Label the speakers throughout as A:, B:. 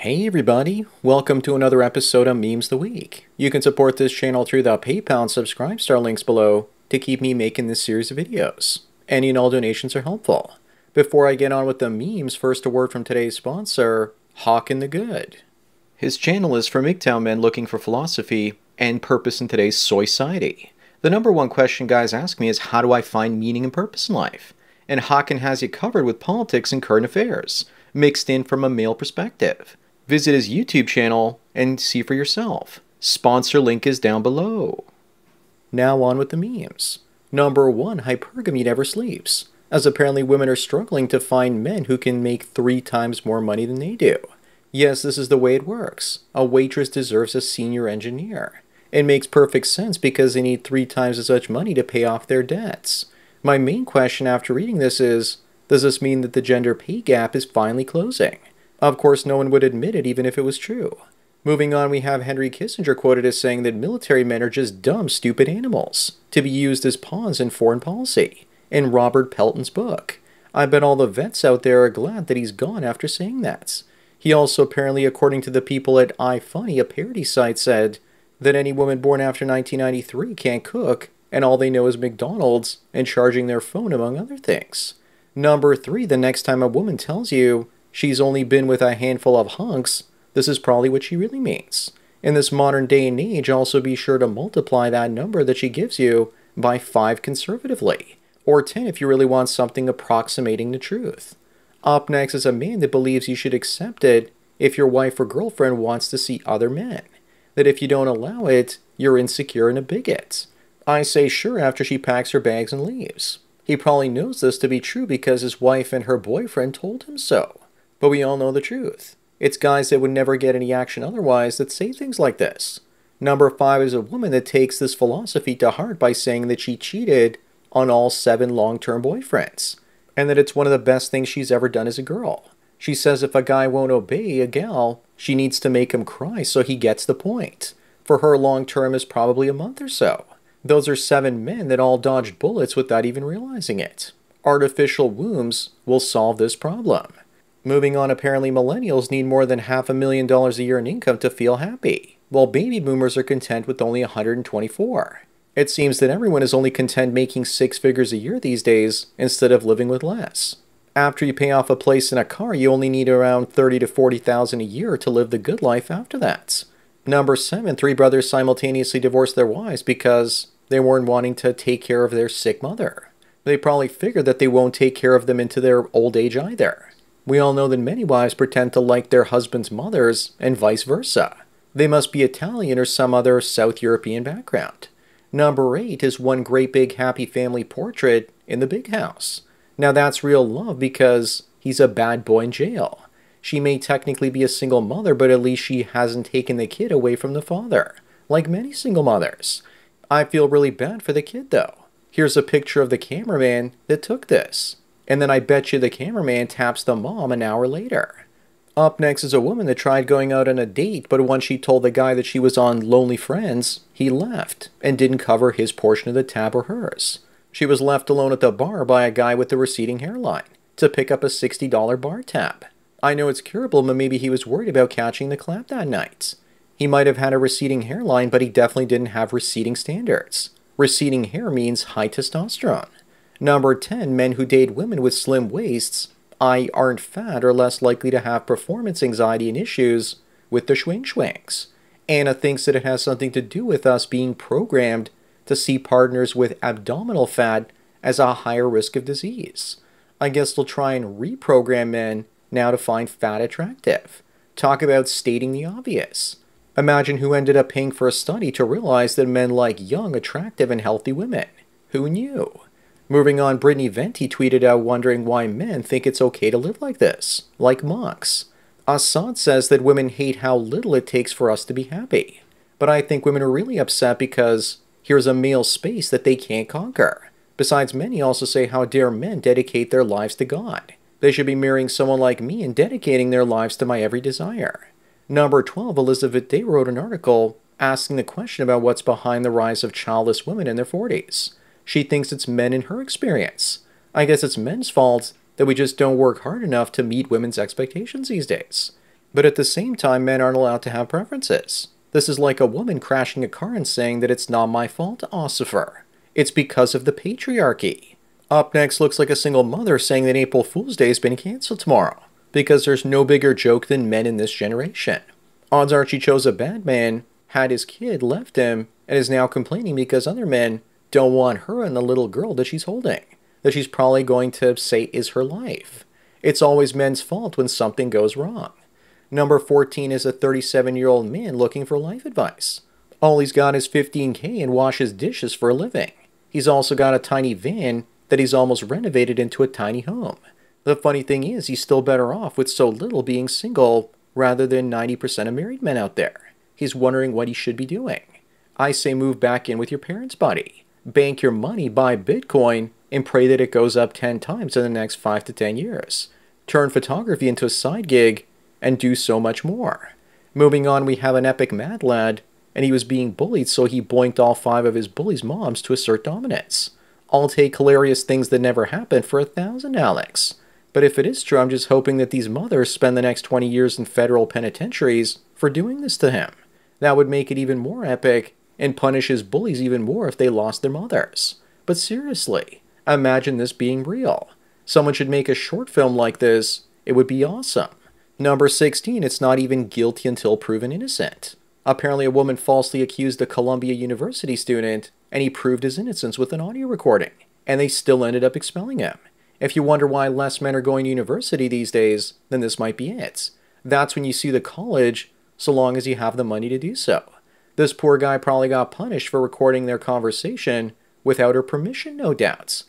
A: Hey everybody, welcome to another episode of Memes the Week. You can support this channel through the PayPal and Subscribe Star links below to keep me making this series of videos. Any and all donations are helpful. Before I get on with the memes, first a word from today's sponsor, Haakon the Good. His channel is for MGTOW men looking for philosophy and purpose in today's society. The number one question guys ask me is how do I find meaning and purpose in life? And Haakon has you covered with politics and current affairs, mixed in from a male perspective. Visit his YouTube channel and see for yourself. Sponsor link is down below. Now on with the memes. Number one, hypergamy never sleeps, as apparently women are struggling to find men who can make three times more money than they do. Yes, this is the way it works. A waitress deserves a senior engineer. It makes perfect sense because they need three times as much money to pay off their debts. My main question after reading this is Does this mean that the gender pay gap is finally closing? Of course, no one would admit it even if it was true. Moving on, we have Henry Kissinger quoted as saying that military men are just dumb, stupid animals to be used as pawns in foreign policy, in Robert Pelton's book. I bet all the vets out there are glad that he's gone after saying that. He also apparently, according to the people at iFunny, a parody site, said that any woman born after 1993 can't cook, and all they know is McDonald's and charging their phone, among other things. Number three, the next time a woman tells you she's only been with a handful of hunks, this is probably what she really means. In this modern day and age, also be sure to multiply that number that she gives you by 5 conservatively, or 10 if you really want something approximating the truth. Up next is a man that believes you should accept it if your wife or girlfriend wants to see other men. That if you don't allow it, you're insecure and a bigot. I say sure after she packs her bags and leaves. He probably knows this to be true because his wife and her boyfriend told him so. But we all know the truth. It's guys that would never get any action otherwise that say things like this. Number five is a woman that takes this philosophy to heart by saying that she cheated on all seven long term boyfriends and that it's one of the best things she's ever done as a girl. She says if a guy won't obey a gal, she needs to make him cry so he gets the point. For her, long term is probably a month or so. Those are seven men that all dodged bullets without even realizing it. Artificial wombs will solve this problem. Moving on, apparently millennials need more than half a million dollars a year in income to feel happy, while baby boomers are content with only 124. It seems that everyone is only content making six figures a year these days instead of living with less. After you pay off a place and a car, you only need around 30 to 40,000 a year to live the good life after that. Number 7, three brothers simultaneously divorced their wives because they weren't wanting to take care of their sick mother. They probably figured that they won't take care of them into their old age either. We all know that many wives pretend to like their husband's mothers and vice versa. They must be Italian or some other South European background. Number eight is one great big happy family portrait in the big house. Now that's real love because he's a bad boy in jail. She may technically be a single mother, but at least she hasn't taken the kid away from the father, like many single mothers. I feel really bad for the kid though. Here's a picture of the cameraman that took this. And then I bet you the cameraman taps the mom an hour later. Up next is a woman that tried going out on a date, but once she told the guy that she was on Lonely Friends, he left and didn't cover his portion of the tab or hers. She was left alone at the bar by a guy with a receding hairline to pick up a $60 bar tab. I know it's curable, but maybe he was worried about catching the clap that night. He might have had a receding hairline, but he definitely didn't have receding standards. Receding hair means high testosterone. Number 10, men who date women with slim waists I aren't fat are less likely to have performance anxiety and issues with the swing swings. Anna thinks that it has something to do with us being programmed to see partners with abdominal fat as a higher risk of disease. I guess they'll try and reprogram men now to find fat attractive. Talk about stating the obvious. Imagine who ended up paying for a study to realize that men like young, attractive, and healthy women. Who knew? Moving on, Brittany Venti tweeted out wondering why men think it's okay to live like this, like monks. Assad says that women hate how little it takes for us to be happy. But I think women are really upset because here's a male space that they can't conquer. Besides, many also say how dare men dedicate their lives to God. They should be marrying someone like me and dedicating their lives to my every desire. Number 12, Elizabeth Day wrote an article asking the question about what's behind the rise of childless women in their 40s. She thinks it's men in her experience. I guess it's men's fault that we just don't work hard enough to meet women's expectations these days. But at the same time, men aren't allowed to have preferences. This is like a woman crashing a car and saying that it's not my fault, Ossifer. It's because of the patriarchy. Up next looks like a single mother saying that April Fool's Day has been cancelled tomorrow because there's no bigger joke than men in this generation. Odds are she chose a bad man, had his kid, left him, and is now complaining because other men don't want her and the little girl that she's holding, that she's probably going to say is her life. It's always men's fault when something goes wrong. Number 14 is a 37 year old man looking for life advice. All he's got is 15k and washes dishes for a living. He's also got a tiny van that he's almost renovated into a tiny home. The funny thing is, he's still better off with so little being single rather than 90% of married men out there. He's wondering what he should be doing. I say move back in with your parents' body. Bank your money, buy Bitcoin, and pray that it goes up 10 times in the next 5 to 10 years. Turn photography into a side gig and do so much more. Moving on, we have an epic mad lad, and he was being bullied, so he boinked all five of his bullies' moms to assert dominance. I'll take hilarious things that never happened for a thousand Alex. But if it is true, I'm just hoping that these mothers spend the next 20 years in federal penitentiaries for doing this to him. That would make it even more epic and punish his bullies even more if they lost their mothers. But seriously, imagine this being real. Someone should make a short film like this. It would be awesome. Number 16, it's not even guilty until proven innocent. Apparently, a woman falsely accused a Columbia University student, and he proved his innocence with an audio recording, and they still ended up expelling him. If you wonder why less men are going to university these days, then this might be it. That's when you see the college, so long as you have the money to do so. This poor guy probably got punished for recording their conversation without her permission, no doubts.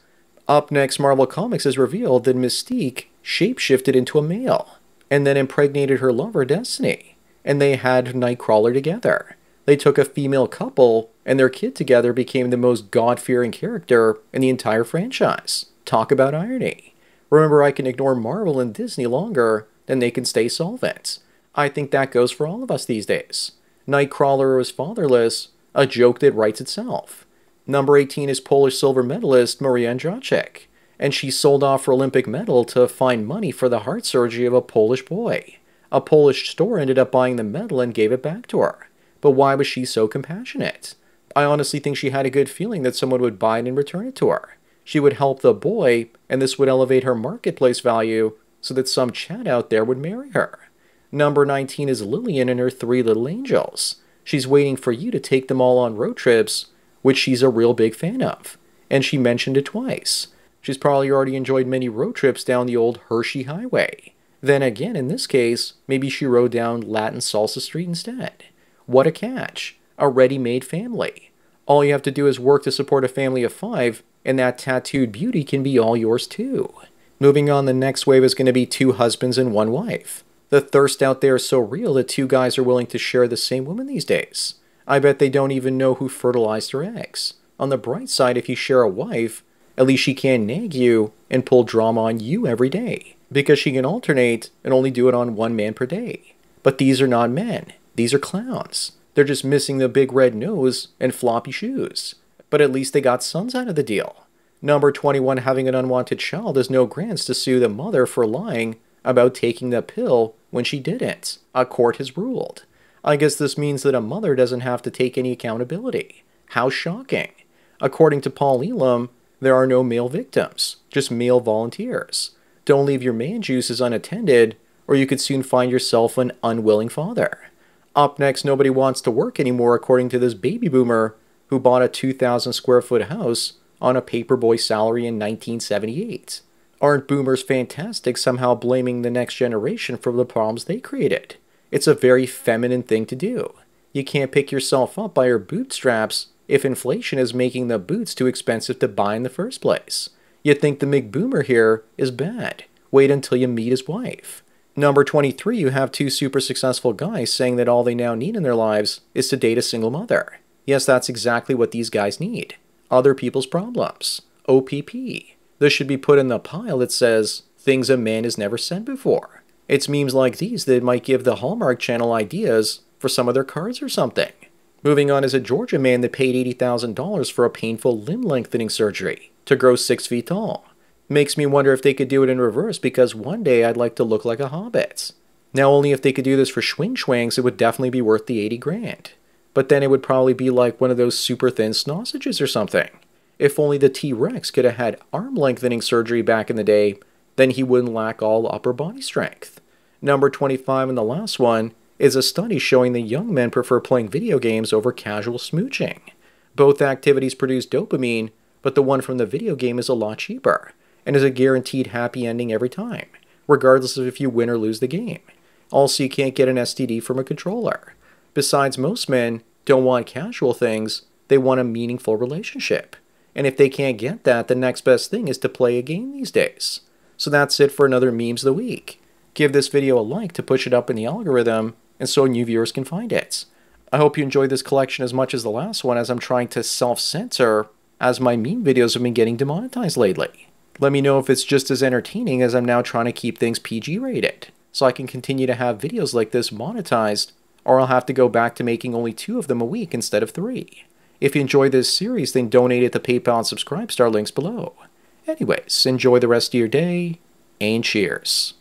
A: Up next, Marvel Comics has revealed that Mystique shapeshifted into a male and then impregnated her lover, Destiny, and they had Nightcrawler together. They took a female couple, and their kid together became the most God fearing character in the entire franchise. Talk about irony. Remember, I can ignore Marvel and Disney longer than they can stay solvent. I think that goes for all of us these days. Nightcrawler was fatherless, a joke that writes itself. Number 18 is Polish silver medalist Maria Andrzejczyk and she sold off her Olympic medal to find money for the heart surgery of a Polish boy. A Polish store ended up buying the medal and gave it back to her. But why was she so compassionate? I honestly think she had a good feeling that someone would buy it and return it to her. She would help the boy, and this would elevate her marketplace value so that some Chad out there would marry her. Number 19 is Lillian and her three little angels. She's waiting for you to take them all on road trips, which she's a real big fan of. And she mentioned it twice. She's probably already enjoyed many road trips down the old Hershey Highway. Then again, in this case, maybe she rode down Latin Salsa Street instead. What a catch! A ready made family. All you have to do is work to support a family of five, and that tattooed beauty can be all yours too. Moving on, the next wave is going to be two husbands and one wife. The thirst out there is so real that two guys are willing to share the same woman these days. I bet they don't even know who fertilized her eggs. On the bright side, if you share a wife, at least she can nag you and pull drama on you every day, because she can alternate and only do it on one man per day. But these are not men, these are clowns. They're just missing the big red nose and floppy shoes. But at least they got sons out of the deal. Number 21 having an unwanted child has no grants to sue the mother for lying about taking the pill when she didn't. A court has ruled. I guess this means that a mother doesn't have to take any accountability. How shocking. According to Paul Elam, there are no male victims, just male volunteers. Don't leave your man juices unattended, or you could soon find yourself an unwilling father. Up next, nobody wants to work anymore, according to this baby boomer who bought a 2,000 square foot house on a paperboy salary in 1978. Aren't boomers fantastic somehow blaming the next generation for the problems they created? It's a very feminine thing to do. You can't pick yourself up by your bootstraps if inflation is making the boots too expensive to buy in the first place. You'd think the McBoomer here is bad. Wait until you meet his wife. Number 23, you have two super successful guys saying that all they now need in their lives is to date a single mother. Yes, that's exactly what these guys need. Other people's problems. OPP. This should be put in the pile that says, things a man has never said before. It's memes like these that might give the Hallmark Channel ideas for some of their cards or something. Moving on is a Georgia man that paid $80,000 for a painful limb lengthening surgery to grow six feet tall. Makes me wonder if they could do it in reverse because one day I'd like to look like a hobbit. Now, only if they could do this for Schwing Schwangs, it would definitely be worth the 80 grand. But then it would probably be like one of those super thin sausages or something. If only the T Rex could have had arm lengthening surgery back in the day, then he wouldn't lack all upper body strength. Number 25 and the last one is a study showing that young men prefer playing video games over casual smooching. Both activities produce dopamine, but the one from the video game is a lot cheaper and is a guaranteed happy ending every time, regardless of if you win or lose the game. Also, you can't get an STD from a controller. Besides, most men don't want casual things, they want a meaningful relationship. And if they can't get that, the next best thing is to play a game these days. So that's it for another Memes of the Week. Give this video a like to push it up in the algorithm and so new viewers can find it. I hope you enjoyed this collection as much as the last one as I'm trying to self-censor as my meme videos have been getting demonetized lately. Let me know if it's just as entertaining as I'm now trying to keep things PG rated, so I can continue to have videos like this monetized, or I'll have to go back to making only two of them a week instead of three. If you enjoy this series, then donate at the PayPal and Subscribe Star links below. Anyways, enjoy the rest of your day, and cheers.